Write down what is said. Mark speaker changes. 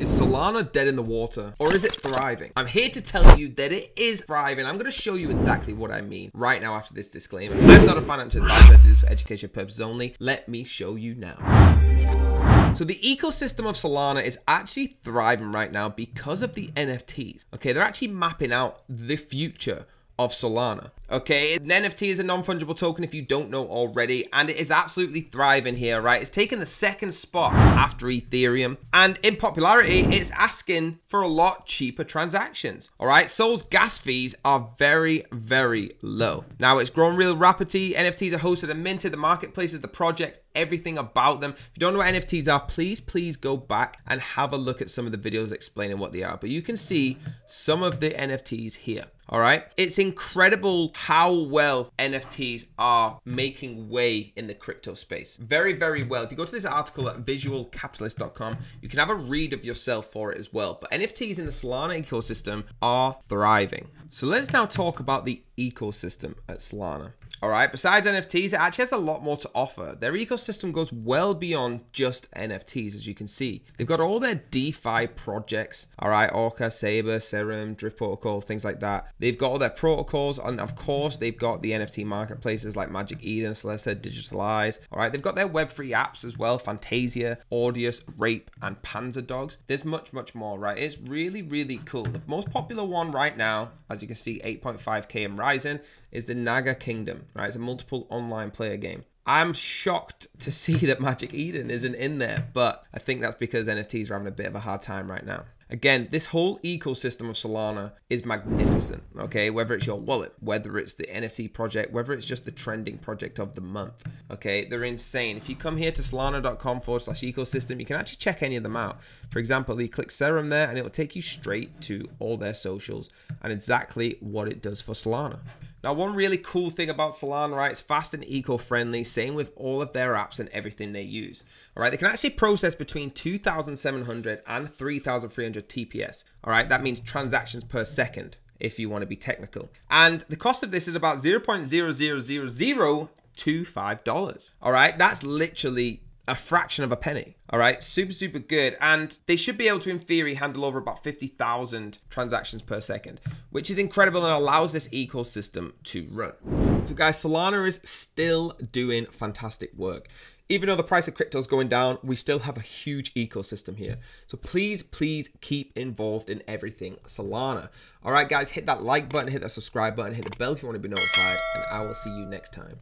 Speaker 1: Is Solana dead in the water or is it thriving? I'm here to tell you that it is thriving. I'm going to show you exactly what I mean right now after this disclaimer. I'm not a financial advisor. I do this for education purposes only. Let me show you now. So the ecosystem of Solana is actually thriving right now because of the NFTs. Okay, they're actually mapping out the future of Solana. Okay, an NFT is a non-fungible token if you don't know already, and it is absolutely thriving here, right? It's taken the second spot after Ethereum, and in popularity, it's asking for a lot cheaper transactions. All right, Sol's gas fees are very, very low. Now it's grown real rapidly. NFTs are hosted and minted. The marketplace is the project, everything about them. If you don't know what NFTs are, please, please go back and have a look at some of the videos explaining what they are. But you can see some of the NFTs here. All right. It's incredible how well NFTs are making way in the crypto space. Very, very well. If you go to this article at visualcapitalist.com, you can have a read of yourself for it as well. But NFTs in the Solana ecosystem are thriving. So let's now talk about the ecosystem at Solana. All right, besides NFTs, it actually has a lot more to offer. Their ecosystem goes well beyond just NFTs, as you can see. They've got all their DeFi projects, all right, Orca, Saber, Serum, Drift Protocol, things like that. They've got all their protocols, and of course, they've got the NFT marketplaces like Magic Eden, Celeste, DigitalEyes, all right. They've got their Web3 apps as well, Fantasia, Audius, Rape, and Panzer Dogs. There's much, much more, right? It's really, really cool. The most popular one right now, as you can see, 8.5k and rising, is the Naga Kingdom, right? It's a multiple online player game. I'm shocked to see that Magic Eden isn't in there, but I think that's because NFTs are having a bit of a hard time right now. Again, this whole ecosystem of Solana is magnificent, okay? Whether it's your wallet, whether it's the NFT project, whether it's just the trending project of the month, okay? They're insane. If you come here to solana.com forward slash ecosystem, you can actually check any of them out. For example, you click Serum there and it will take you straight to all their socials and exactly what it does for Solana. Now, one really cool thing about Solana, right, it's fast and eco-friendly, same with all of their apps and everything they use. All right, they can actually process between 2,700 and 3,300 TPS. All right, that means transactions per second if you want to be technical. And the cost of this is about 0.00025 dollars. All right, that's literally a fraction of a penny. All right, super, super good. And they should be able to, in theory, handle over about 50,000 transactions per second, which is incredible and allows this ecosystem to run. So guys, Solana is still doing fantastic work. Even though the price of crypto is going down, we still have a huge ecosystem here. So please, please keep involved in everything Solana. All right, guys, hit that like button, hit that subscribe button, hit the bell if you want to be notified, and I will see you next time.